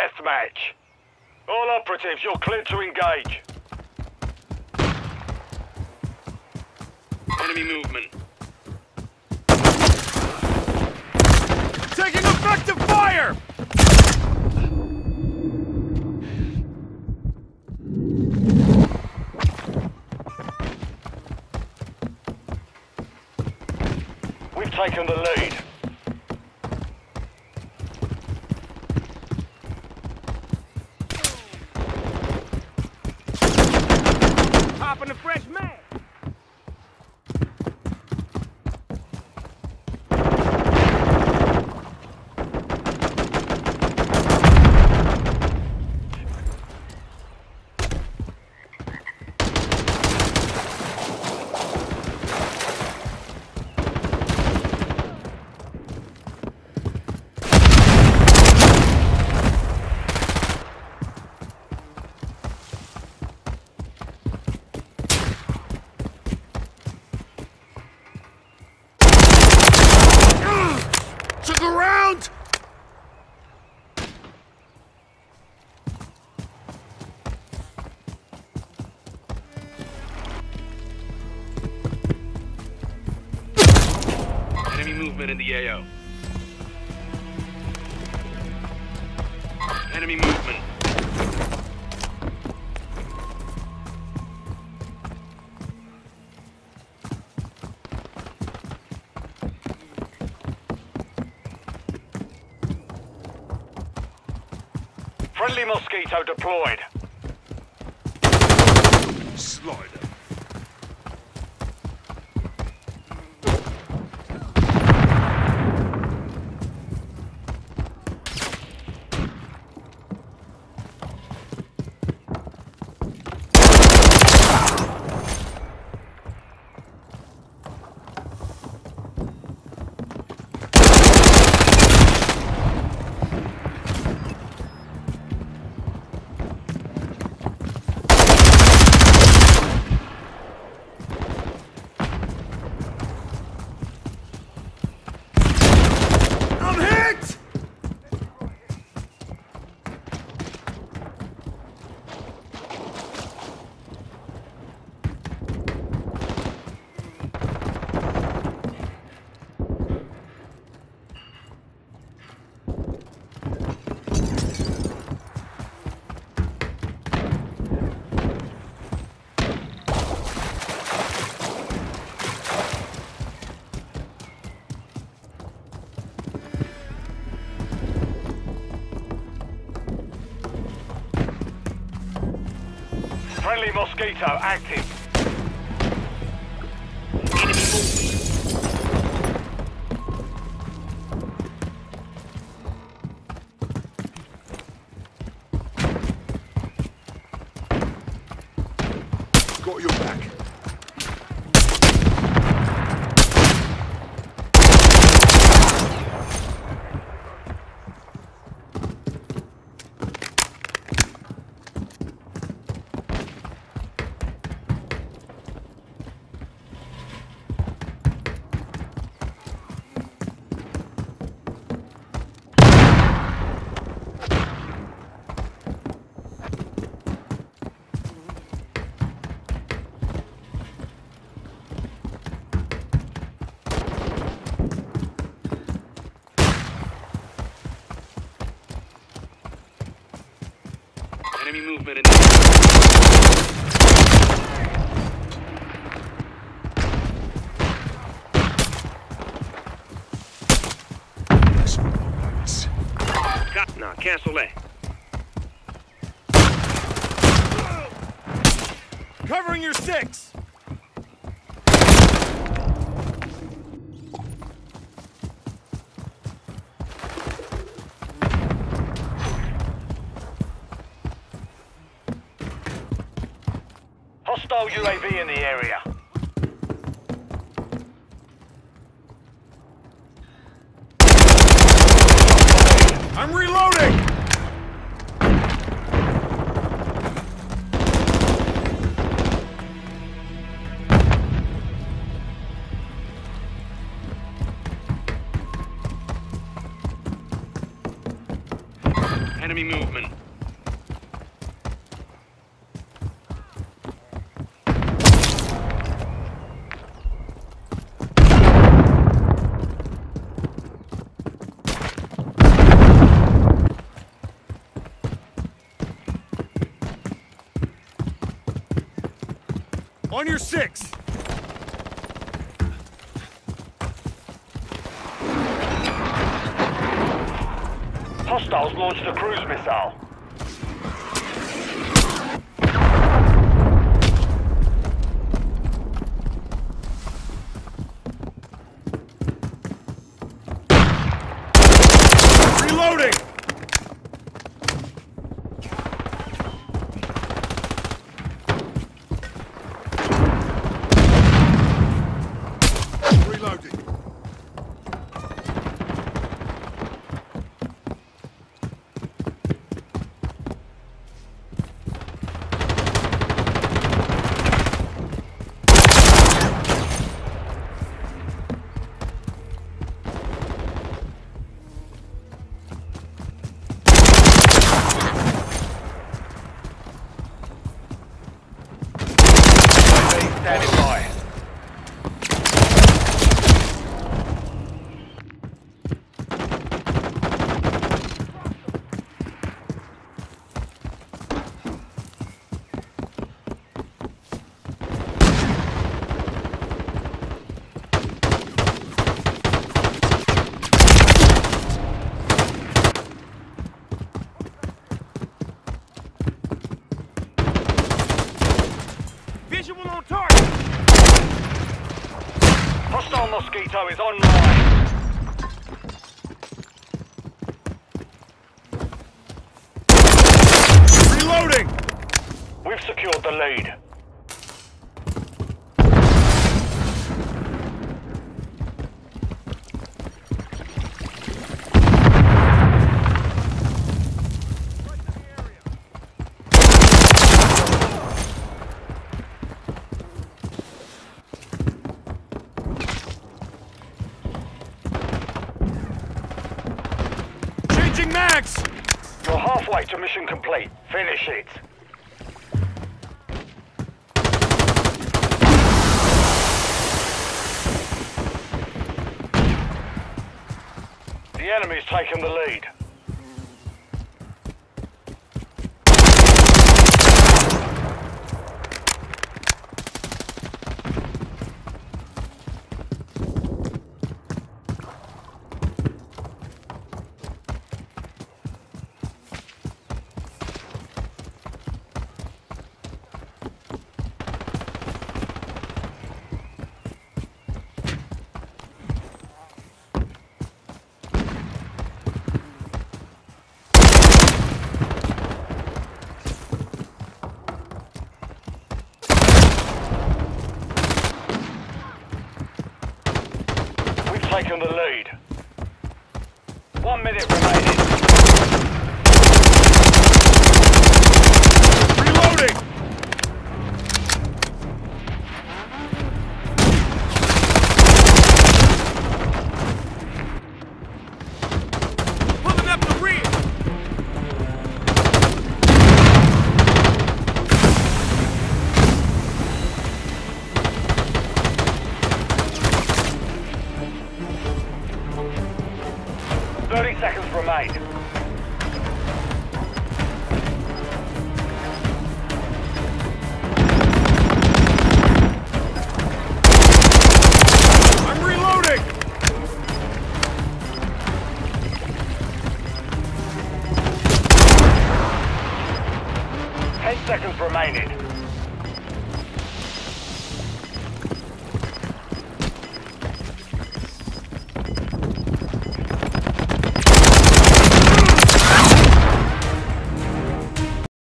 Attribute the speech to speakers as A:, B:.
A: deathmatch. All operatives, you're cleared to engage.
B: Enemy movement.
C: Taking effective fire!
A: We've taken the lead.
C: Popping a fresh mag! To the ground!
B: Enemy movement in the AO. Enemy movement.
A: Friendly Mosquito deployed.
C: Slider.
A: Friendly Mosquito active.
B: Enemy movement.
C: Got your back.
B: Enemy movement in the Got now. Cancel that.
C: Covering your six!
A: Hostile UAV in the area.
C: On your six!
A: Hostiles launched a cruise missile.
C: Reloading! Reloading.
A: UAV standing by.
C: Visual on target!
A: Hostile Mosquito is online.
C: Reloading!
A: We've secured the lead.
C: Max!
A: You're halfway to mission complete. Finish it. The enemy's taken the lead. We've taken the lead. One minute remaining. Seconds remain.
C: I'm reloading!
A: Ten seconds remaining.